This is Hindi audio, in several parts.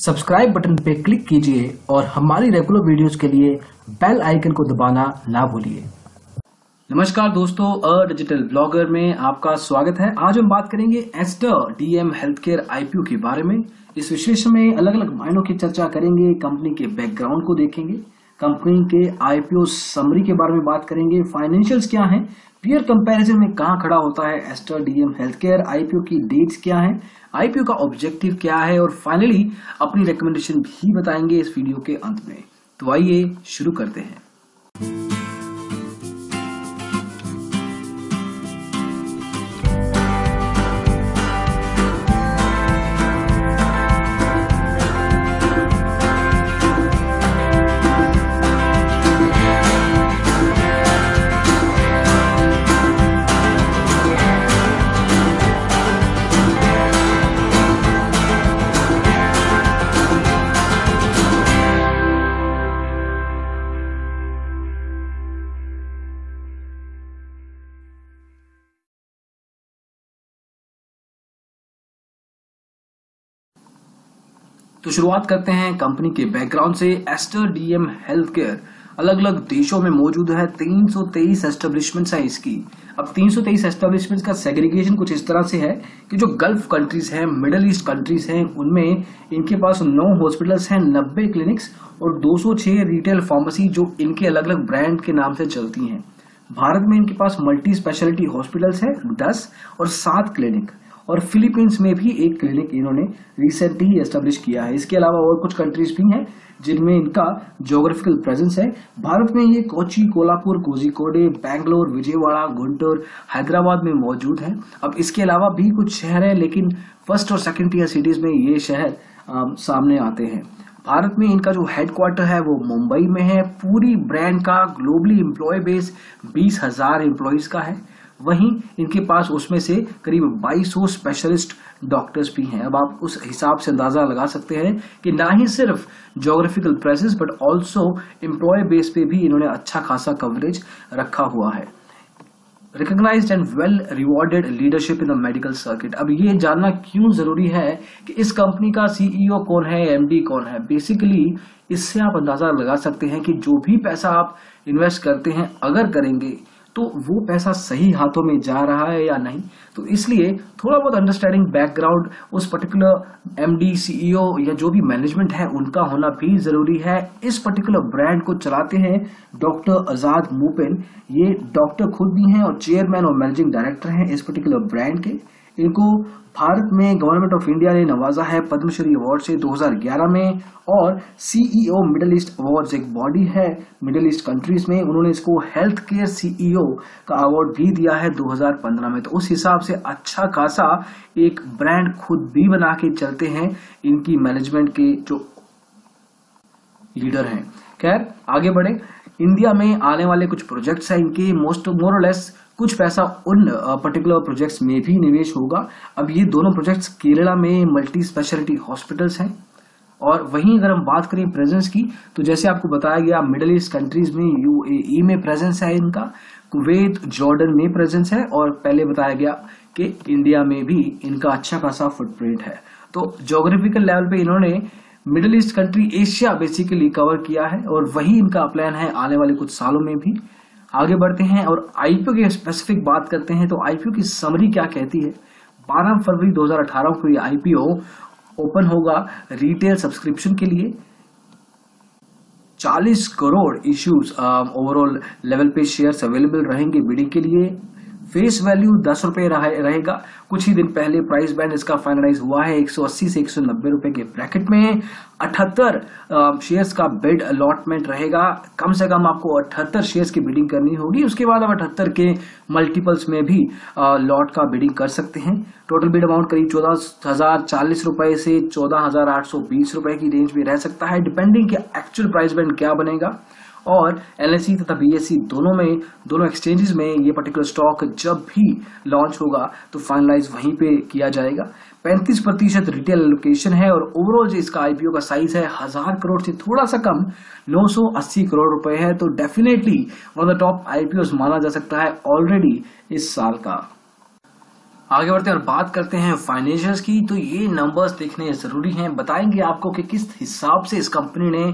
सब्सक्राइब बटन पे क्लिक कीजिए और हमारी रेगुलर वीडियोस के लिए बेल आइकन को दबाना ना भूलिए। नमस्कार दोस्तों, अ डिजिटल ब्लॉगर में आपका स्वागत है। आज हम बात करेंगे Aster, DM health care IPO के बारे में। इस विशेष में अलग अलग मायनों की चर्चा करेंगे, कंपनी के बैकग्राउंड को देखेंगे। कंपनी के आईपीओ समरी के बारे में बात करेंगे। फाइनेंशियल्स क्या है? पीयर कंपैरिजन में कहाँ खड़ा होता है Aster DM health care IPO की डेट्स क्या है? आईपीओ का ऑब्जेक्टिव क्या है? और फाइनली अपनी रिकमेंडेशन भी बताएँगे इस वीडियो के अंत में। तो आइए शुरू करते हैं। तो शुरुआत करते हैं कंपनी के बैकग्राउंड से। एस्टर डीएम हेल्थ केयर अलग अलग देशों में मौजूद है। 323 एस्टेब्लिशमेंट्स है इसकी। अब 323 एस्टेब्लिशमेंट्स का सेग्रीगेशन कुछ इस तरह से है कि जो गल्फ कंट्रीज़ हैं मिडल ईस्ट कंट्रीज़ हैं, उनमें इनके पास नौ हॉस्पिटल्स हैं 90 क्लिनिक्स और 206 रिटेल फार्मेसी जो इनके अलग अलग ब्रांड के नाम से चलती हैं। भारत में इनके पास मल्टी स्पेशलिटी हॉस्पिटल्स है, दस और सात क्लिनिक और फिलीपींस में भी एक क्लिनिक इन्होंने रिसेंटली एस्टेब्लिश किया है। इसके अलावा और कुछ कंट्रीज़ भी हैं जिनमें इनका जोग्राफिकल प्रेजेंस है। भारत में ये कोची कोल्हापुर कोजिकोडे बैंगलोर विजयवाड़ा गुंटूर हैदराबाद में मौजूद है। अब इसके अलावा भी कुछ शहर है लेकिन फ़र्स्ट और सेकेंड टीयर सिटीज़ में ये शहर आ, सामने आते हैं। भारत में इनका जो हेडक्वार्टर है वो मुंबई में है। पूरी ब्रांड का ग्लोबली एम्प्लॉय बेस बीस हज़ार एम्प्लॉयज़ का है। वहीं इनके पास उसमें से करीब 2200 स्पेशलिस्ट डॉक्टर्स भी हैं। अब आप उस हिसाब से अंदाज़ा लगा सकते हैं कि ना ही सिर्फ़ geographical presence but also employ base पे भी इन्होंने अच्छा खासा कवरेज रखा हुआ है। Recognised and well rewarded leadership in the medical circuit अब ये जानना क्यों ज़रूरी है कि इस कंपनी का सीईओ कौन है एमडी कौन है? बेसिकली इससे आप अंदाज़ा लगा सकते हैं कि जो भी पैसा आप इन्वेस्ट करते हैं, अगर करेंगे तो वो पैसा सही हाथों में जा रहा है या नहीं? तो इसलिए थोड़ा बहुत अंडरस्टैंडिंग बैकग्राउंड उस पर्टिकुलर एमडी सीईओ या जो भी मैनेजमेंट है, उनका होना भी ज़रूरी है। इस पर्टिकुलर ब्रांड को चलाते हैं डॉक्टर आज़ाद मुपिन ये डॉक्टर खुद भी हैं और चेयरमैन और मैनेजिंग डायरेक्टर हैं इस पर्टिकुलर ब्रांड के। इनको भारत में गवर्नमेंट ऑफ़ इंडिया ने नवाजा है पद्मश्री अवार्ड से 2011 में और सीईओ मिडल ईस्ट अवार्ड एक बॉडी है मिडल ईस्ट कंट्रीज़ में। उन्होंने इसको हेल्थ केयर सीईओ का अवार्ड भी दिया है 2015 में। तो उस हिसाब से अच्छा खासा एक ब्रांड खुद भी बना के चलते हैं इनकी मैनेजमेंट के जो लीडर हैं। खैर, आगे बढ़े। इंडिया में आने वाले कुछ प्रोजेक्ट्स हैं। इनके मोस्ट मोर लेस कुछ पैसा उन पर्टिकुलर प्रोजेक्ट्स में भी निवेश होगा। अब ये दोनों प्रोजेक्ट्स केरला में मल्टी स्पेशलिटी हॉस्पिटल्स हैं। और वहीं अगर हम बात करें प्रेजेंस की तो जैसे आपको बताया गया मिडल ईस्ट कंट्रीज़ में यूएई में प्रेजेंस है इनका कुवैत जॉर्डन में प्रेजेंस है, और पहले बताया गया कि इंडिया में भी इनका अच्छा खासा फुटप्रिंट है। तो जोग्राफिकल लेवल पे इन्होंने middle east country Asia basically cover किया है, और वही इनका प्लान है आने वाले कुछ सालों में भी। आगे बढ़ते हैं और आईपीओ की स्पेसिफिक बात करते हैं तो आईपीओ की समरी क्या कहती है? 12 फरवरी 2018 को ये आईपीओ ओपन होगा रिटेल सब्सक्रिप्शन के लिए। 40 करोड़ इश्यूज़ ओवरऑल लेवल पे शेयर्स अवेलेबल रहेंगे बिडिंग के लिए। फेस वैल्यू दस रुपए रहेगा। कुछ ही दिन पहले प्राइस बैंड इसका फाइनलाइज हुआ है 180 से 190 रुपए के ब्रैकेट में। अठहत्तर शेयर्स का बिड अलॉटमेंट रहेगा। कम से कम आपको अठहत्तर शेयर्स की बिडिंग करनी होगी। उसके बाद आप अठहत्तर के मल्टीपल्स में भी लॉट का बिडिंग कर सकते हैं। टोटल बिड अमाउंट करीब चौदह हज़ार चालीस रुपए से चौदह हज़ार आठ सौ बीस रुपए की रेंज में रह सकता है। डिपेंडिंग के एक्चुअल प्राइस बैंड क्या बनेगा। और एल तथा बी दोनों में, दोनों एक्सचेंजेस में ये पर्टिकुलर स्टॉक जब भी लॉन्च होगा तो फाइनलाइज वहीं पे किया जाएगा। 35 प्रतिशत रिटेल एलोकेशन है और ओवरऑल जो इसका आईपीओ का साइज़ है, हज़ार करोड़ से थोड़ा सा कम 980 करोड़ रुपए है तो definitely one the top IPO माना जा सकता है ऑलरेडी इस साल का। आगे बढ़ते हैं और बात करते हैं फाइनेंशियल्स की तो ये नंबर्स देखने ज़रूरी हैं। बताएँगे आपको कि किस हिसाब से इस कंपनी ने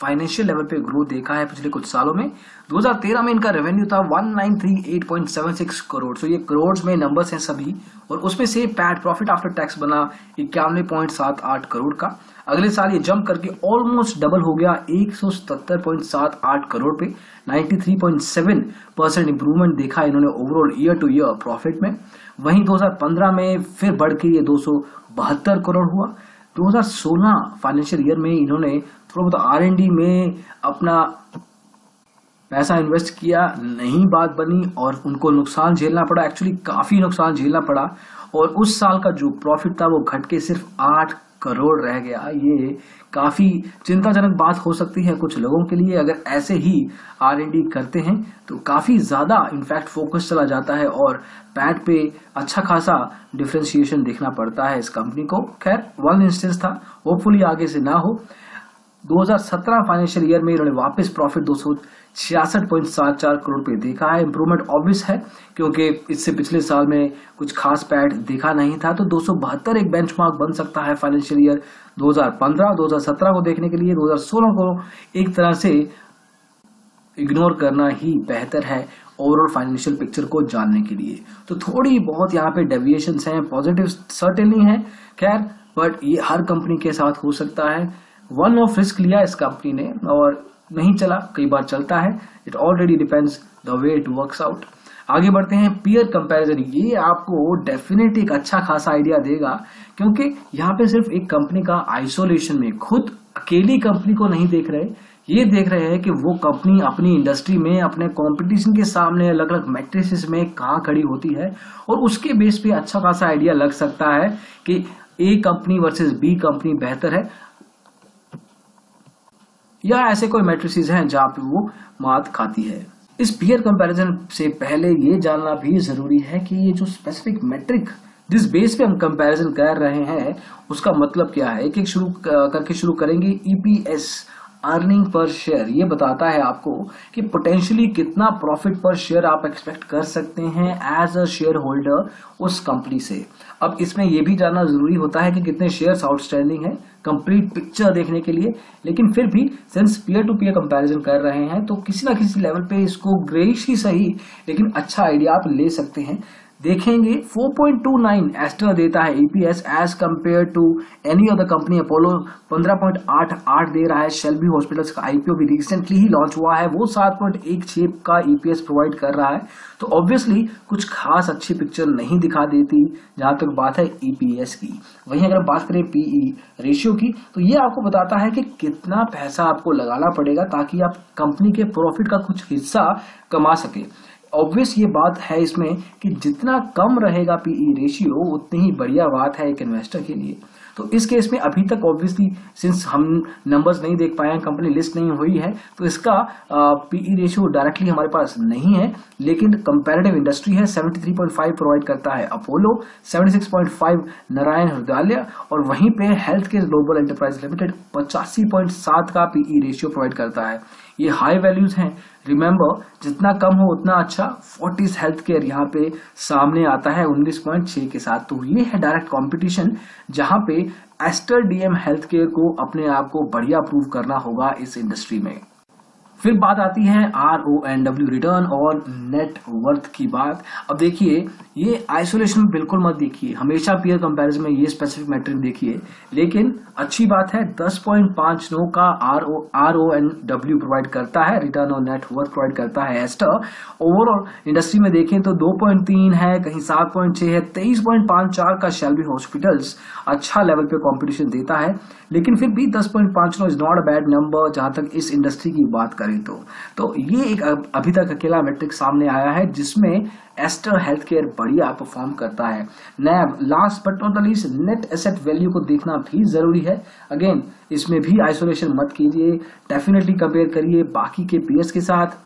फाइनेंशियल लेवल पे ग्रोथ देखा है पिछले कुछ सालों में। 2013 में इनका रेवेन्यू था 1938.76 करोड़। तो ये करोड़ में नंबर्स हैं सभी। और उसमें से पैट प्रॉफिट आफ्टर टैक्स बना इक्यानवे पॉइंट सात आठ करोड़ का। अगले साल ये जंप करके ऑलमोस्ट डबल हो गया एक सौ सतहत्तर पॉइंट सात आठ करोड़ पे। 93.7 परसेंट इंप्रूवमेंट देखा इन्होंने overall year to year profit में। वहीं 2015 में फिर बढ़ के ये दो सौ बहत्तर करोड़ हुआ। 2016 फाइनेंशियल ईयर में इन्होंने थोड़ा बहुत आरएनडी में अपना पैसा इन्वेस्ट किया। नहीं बात बनी और उनको नुकसान झेलना पड़ा। एक्चुअली काफ़ी नुकसान झेलना पड़ा। और उस साल का जो प्रॉफिट था वो घट के सिर्फ़ आठ करोड़ रह गया। ये काफ़ी चिंताजनक बात हो सकती है कुछ लोगों के लिए। अगर ऐसे ही आर करते हैं तो काफ़ी ज़्यादा इनफैक्ट फोकस चला जाता है और पैट पे अच्छा खासा डिफ्रेंशिएशन देखना पड़ता है इस कंपनी को। खैर वन इंस्टेंस था। होपफुली आगे से ना हो। 2017 फाइनेंशियल ईयर में इन्होंने वापस प्रॉफिट दो सौ छियासठ पॉइंट सात चार करोड़ पे देखा है। इंप्रूवमेंट ऑब्वियस है, क्योंकि इससे पिछले साल में कुछ खास पैड देखा नहीं था। तो दो एक बेंचमार्क बन सकता है फाइनेंशियल ईयर 2015 2017 को देखने के लिए। 2016 को एक तरह से इग्नोर करना ही बेहतर है ओवरऑल फाइनेंशियल पिक्चर को जानने के लिए। तो थोड़ी बहुत यहाँ पे डेविएशन हैं पॉजिटिव सर्टेनली है, खैर बट ये हर कंपनी के साथ हो सकता है। वन ऑफ़ रिस्क लिया इस कंपनी ने, और नहीं चला, कई बार चलता है। It already depends the way it works out आगे बढ़ते हैं पियर कंपैरिजन ये आपको डेफिनेट एक अच्छा खासा आइडिया देगा, क्योंकि यहाँ पे सिर्फ़ एक कंपनी का आइसोलेशन में, खुद अकेली कंपनी को नहीं देख रहे। ये देख रहे हैं कि वो कंपनी अपनी इंडस्ट्री में, अपने कंपटीशन के सामने अलग अलग मैट्रिक्स में कहाँ खड़ी होती है, और उसके बेस पे अच्छा खासा आइडिया लग सकता है कि A company versus B company बेहतर है। या ऐसे कोई मेट्रिसेस हैं जहाँ पे वो मात खाती है। इस पीयर कंपैरिजन से पहले ये जानना भी ज़रूरी है कि ये जो स्पेसिफिक मैट्रिक जिस बेस पे हम कंपैरिजन कर रहे हैं, उसका मतलब क्या है? एक एक शुरू करके शुरू करेंगे। ईपीएस अर्निंग पर शेयर ये बताता है आपको कि पोटेंशियली कितना प्रॉफिट पर शेयर आप एक्सपेक्ट कर सकते हैं एज अ शेयर होल्डर उस कंपनी से। अब इसमें यह भी जानना ज़रूरी होता है कि कितने शेयर्स आउटस्टैंडिंग है कंप्लीट पिक्चर देखने के लिए। लेकिन फिर भी since peer to peer comparison कर रहे हैं तो किसी ना किसी लेवल पे इसको ग्रेश ही सही, लेकिन अच्छा आइडिया आप ले सकते हैं। देखेंगे। 4.29 एस्टर देता है EPS as compare to any other company Apollo 15.88 दे रहा है। शेल्बी हॉस्पिटल्स का आईपीओ भी रिसेंटली ही लॉन्च हुआ है। वो 7.16 का ईपीएस प्रोवाइड कर रहा है। तो ऑब्वियसली कुछ खास अच्छी पिक्चर नहीं दिखा देती, जहाँ तक बात है ईपीएस की। वहीं अगर बात करें पीई रेशियो की तो ये आपको बताता है कि कितना पैसा आपको लगाना पड़ेगा ताकि आप कंपनी के प्रॉफिट का कुछ हिस्सा कमा सके। ऑब्वियस ये बात है इसमें कि जितना कम रहेगा पीई रेशियो e उतनी ही बढ़िया बात है एक इन्वेस्टर के लिए। तो इस केस में अभी तक ऑब्वियसली सिंस हम नंबर्स नहीं देख पाए हैं कंपनी लिस्ट नहीं हुई है तो इसका पीई रेशियो डायरेक्टली हमारे पास नहीं है, लेकिन कंपेरेटिव इंडस्ट्री है 73.5 प्रोवाइड करता है अपोलो 76.5 नारायण हृदयालय, और वहीं पे health care global enterprise limited पचासी का पीई रेशियो प्रोवाइड करता है। ये हाई वैल्यूज़ हैं। रिमेंबर जितना कम हो, उतना अच्छा। फोर्टिस हेल्थ केयर यहाँ पे सामने आता है 19.6 के साथ। तो ये है डायरेक्ट कंपटीशन जहाँ पे एस्टर डीएम हेल्थ केयर को अपने आप को बढ़िया प्रूव करना होगा इस इंडस्ट्री में। फिर बात आती है R O N W return और नेट वर्थ की बात। अब देखिए, ये आइसोलेशन में बिल्कुल मत देखिए। हमेशा पीयर कंपैरिजन में ये स्पेसिफिक मैट्रिक देखिए। लेकिन अच्छी बात है 10.5 नो का R O R O N W provide करता है रिटर्न और नेट वर्थ प्रोवाइड करता है एस्टर ओवरऑल इंडस्ट्री में देखें तो 2.3 है, कहीं 7.6 है 23.54 का शेल्बी हॉस्पिटल्स अच्छा लेवल पे कॉम्पिटिशन देता है। लेकिन फिर भी 10.5 no is not a bad number जहाँ तक इस इंडस्ट्री की बात करें। करें तो। तो ये एक अभी तक अकेला मैट्रिक सामने आया है, जिसमें एस्टर हेल्थ केयर बढ़िया परफॉर्म करता है। नैब last but not least net asset value को देखना भी ज़रूरी है। अगेन इसमें भी आइसोलेशन मत कीजिए डेफिनेटली कंपेयर करिए बाकी के पीएस के साथ।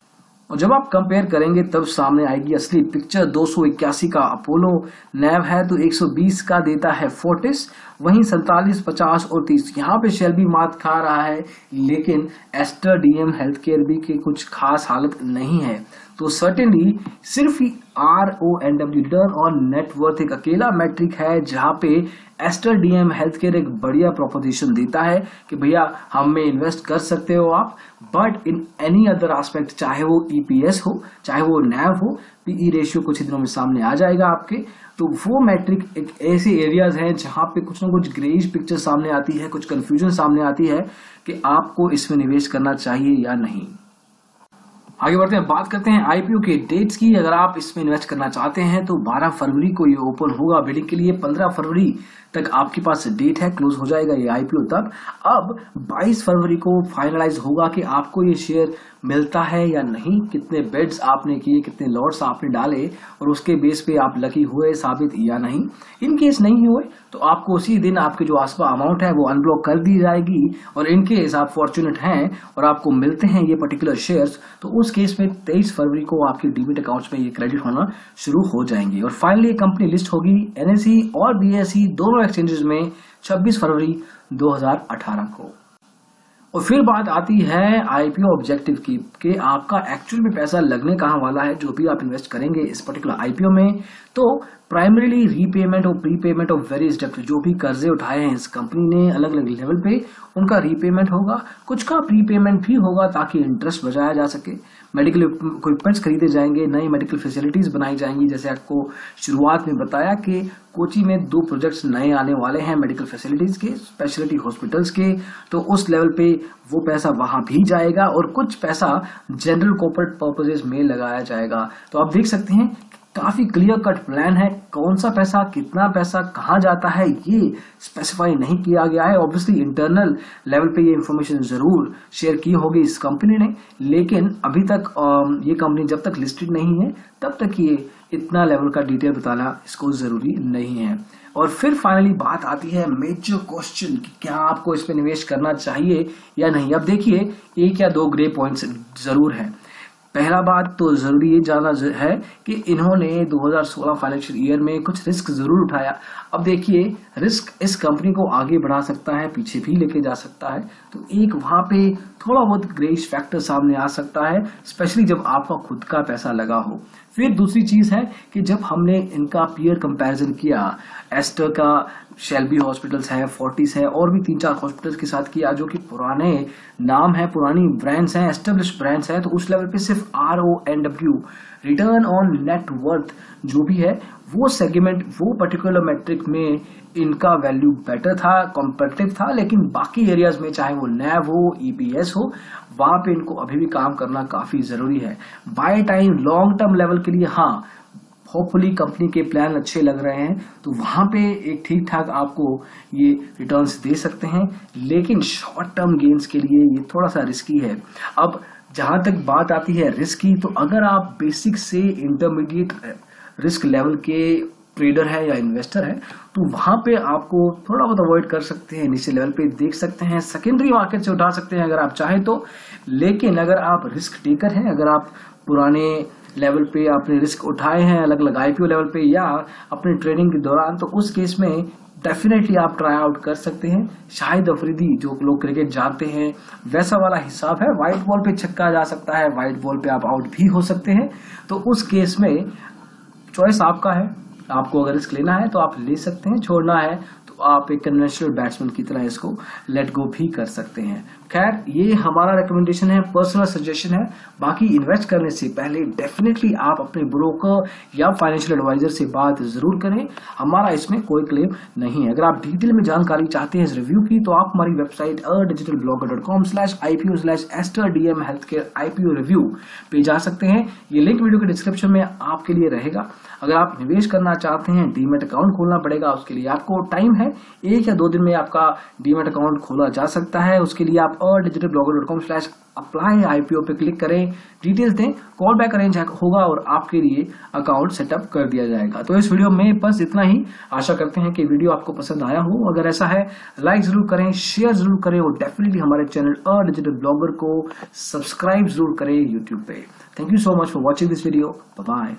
और जब आप कंपेयर करेंगे, तब सामने आएगी असली पिक्चर दो सौ इक्यासी का अपोलो नैव है तो 120 का देता है फोर्टिस वहीं सैतालीस, पचास और तीस। यहाँ पे शेल भी मात खा रहा है, लेकिन एस्टर डीएम हेल्थ केयर भी की कुछ खास हालत नहीं है। तो सर्टेनली सिर्फ़ ही R O N W return और नेटवर्थ एक अकेला मैट्रिक है, जहाँ पे एस्टर डीएम हेल्थ केयर एक बढ़िया प्रोपोजिशन देता है कि भैया, हम में इन्वेस्ट कर सकते हो आप but in any other aspect चाहे वो ईपीएस हो, चाहे वो नैव हो पीई रेशियो कुछ दिनों में सामने आ जाएगा आपके। तो वो मैट्रिक एक ऐसे एरियाज़ हैं जहाँ पे कुछ ना कुछ ग्रेज पिक्चर सामने आती है, कुछ कंफ्यूजन सामने आती है कि आपको इसमें निवेश करना चाहिए या नहीं। आगे बढ़ते हैं, बात करते हैं आईपीओ के डेट्स की। अगर आप इसमें इन्वेस्ट करना चाहते हैं तो 12 फरवरी को ये ओपन होगा। बिल्डिंग के लिए 15 फरवरी तक आपके पास डेट है क्लोज हो जाएगा ये आईपीओ तब। अब 22 फरवरी को फाइनलाइज होगा कि आपको ये शेयर मिलता है या नहीं, कितने बेड्स आपने किए, कितने लॉट्स आपने डाले और उसके बेस पे आप लकी हुए साबित या नहीं। इन केस नहीं हुए तो आपको उसी दिन आपके जो आसपा अमाउंट है वो अनब्लॉक कर दी जाएगी और इन केस आप फॉर्चुनेट हैं और आपको मिलते हैं ये पर्टिकुलर शेयर्स तो उस केस में तेईस फरवरी को आपके डीबिट अकाउंट्स में ये क्रेडिट होना शुरू हो जाएँगे। और फाइनली कंपनी लिस्ट होगी एनएससी और बीएससी दोनों एक्सचेंजेस में 26 फरवरी 2018 को। और फिर बात आती है आईपीओ ऑब्जेक्टिव की, कि आपका एक्चुअल में पैसा लगने कहाँ वाला है, जो भी आप इन्वेस्ट करेंगे इस पर्टिकुलर आईपीओ में तो प्राइमरीली रीपेमेंट और प्रीपेमेंट ऑफ़ वेरियस डेप्ट जो भी कर्जे उठाए हैं इस कंपनी ने अलग अलग लेवल पे, उनका रीपेमेंट होगा। कुछ का प्रीपेमेंट भी होगा ताकि इंटरेस्ट बचाया जा सके। मेडिकल इक्विपमेंट्स खरीदे जाएँगे, नई मेडिकल फैसिलिटीज़ बनाई जाएँगी। जैसे आपको शुरुआत में बताया कि कोची में दो प्रोजेक्ट्स नए आने वाले हैं मेडिकल फैसिलिटीज़ के स्पेशलिटी हॉस्पिटल्स के। तो उस लेवल पे वो पैसा वहाँ भी जाएगा और कुछ पैसा जनरल कॉर्पोरेट पर्पजेज में लगाया जाएगा। तो आप देख सकते हैं काफ़ी क्लियर कट प्लान है। कौन सा पैसा, कितना पैसा, कहाँ जाता है, ये स्पेसिफाई नहीं किया गया है। ऑब्वियसली इंटरनल लेवल पे ये इन्फॉर्मेशन ज़रूर शेयर की होगी इस कंपनी ने। लेकिन अभी तक ये कंपनी जब तक लिस्टेड नहीं है, तब तक ये इतना लेवल का डिटेल बताना इसको ज़रूरी नहीं है। और फिर फाइनली बात आती है मेजर क्वेश्चन कि क्या आपको इस इसमें निवेश करना चाहिए या नहीं। अब देखिए एक या दो ग्रे पॉइंट्स ज़रूर है। पहला बात तो ज़रूरी ये जानना है कि इन्होंने 2016 फाइनेंशियल ईयर में कुछ रिस्क ज़रूर उठाया। अब देखिए रिस्क इस कंपनी को आगे बढ़ा सकता है, पीछे भी लेके जा सकता है। तो एक वहाँ पे थोड़ा बहुत ग्रेस फैक्टर सामने आ सकता है स्पेशली जब आपका खुद का पैसा लगा हो। फिर दूसरी चीज़ है कि जब हमने इनका पीयर कंपैरिजन किया एस्टर का शेल्बी हॉस्पिटल्स है फोर्टिस है, और भी तीन चार हॉस्पिटल्स के साथ किया, जो कि पुराने नाम है, पुरानी ब्रांड्स हैं एस्टेब्लिश ब्रांड्स हैं तो उस लेवल पे सिर्फ़ R O N W return on net worth जो भी है, वो सेगमेंट वो पर्टिकुलर मेट्रिक में इनका वैल्यू बेटर था कॉम्पेटिव था, लेकिन बाकी एरियाज़ में चाहे वो नैव हो ईपीएस हो, वहाँ पे इनको अभी भी काम करना काफ़ी ज़रूरी है। By time long term level के लिए हाँ होपफुली कंपनी के प्लान अच्छे लग रहे हैं तो वहाँ पे एक ठीक ठाक आपको ये रिटर्न्स दे सकते हैं, लेकिन शॉर्ट टर्म गेन्स के लिए ये थोड़ा सा रिस्की है। अब, जहाँ तक बात आती है रिस्क तो अगर आप बेसिक से इंटरमीडिएट रिस्क लेवल के ट्रेडर है या इन्वेस्टर है तो वहाँ पे आपको थोड़ा बहुत अवॉइड कर सकते हैं, नीचे लेवल पे देख सकते हैं सेकेंडरी मार्केट से उठा सकते हैं अगर आप चाहें तो। लेकिन अगर आप रिस्क टेकर हैं, अगर आप पुराने लेवल पे आपने रिस्क उठाए हैं अलग अलग आईपीओ लेवल पे या अपने ट्रेडिंग के दौरान तो उस केस में डेफिनेटली आप ट्राई आउट कर सकते हैं। शाहिद अफरीदी, जो लोग क्रिकेट जानते हैं, वैसा वाला हिसाब है। व्हाइट बॉल पे छक्का जा सकता है व्हाइट बॉल पे आप आउट भी हो सकते हैं। तो उस केस में चॉइस आपका है। आपको अगर रिस्क लेना है तो आप ले सकते हैं, छोड़ना है तो आप एक कन्वेंशनल बैट्समैन की तरह इसको लेट गो भी कर सकते हैं। खैर, ये हमारा रिकमेंडेशन है पर्सनल सजेशन है। बाकी इन्वेस्ट करने से पहले डेफिनेटली आप अपने ब्रोकर या फाइनेंशियल एडवाइजर से बात ज़रूर करें। हमारा इसमें कोई क्लेम नहीं है। अगर आप डिटेल में जानकारी चाहते हैं इस रिव्यू की तो आप हमारी website a digital blogger dot com slash IPO slash Aster DM health care IPO review पे जा सकते हैं। ये लिंक वीडियो के डिस्क्रिप्शन में आपके लिए रहेगा। अगर आप निवेश करना चाहते हैं, डीमेट अकाउंट खोलना पड़ेगा, उसके लिए आपको टाइम है। एक या दो दिन में आपका डीमेट अकाउंट खोला जा सकता है। उसके लिए आप digital blogger dot com slash apply IPO पे क्लिक करें। डिटेल्स दें कॉल बैक अरेंज होगा और आपके लिए अकाउंट सेटअप कर दिया जाएगा। तो इस वीडियो में बस इतना ही। आशा करते हैं कि वीडियो आपको पसंद आया हो। अगर ऐसा है लाइक ज़रूर करें शेयर ज़रूर करें और डेफिनेटली हमारे चैनल और डिजिटल ब्लॉगर को सब्सक्राइब ज़रूर करें यूट्यूब पे। Thank you so much for watching this video bye